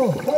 oh.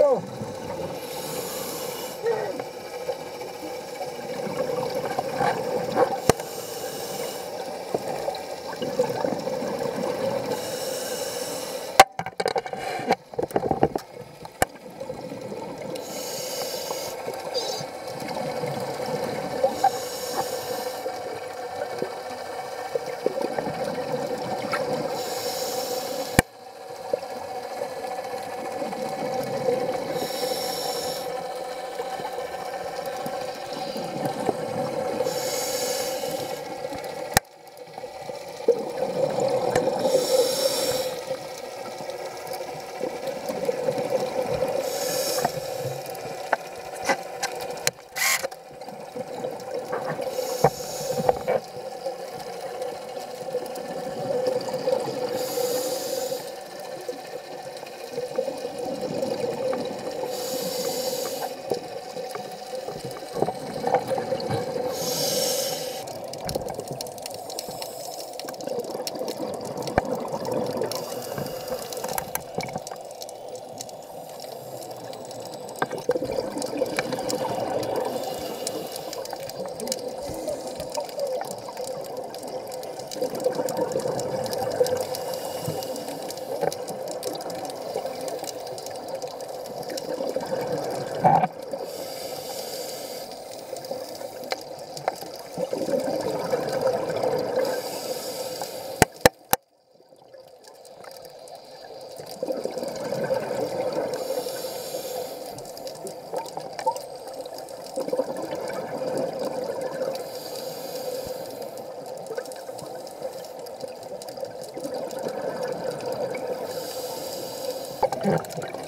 何?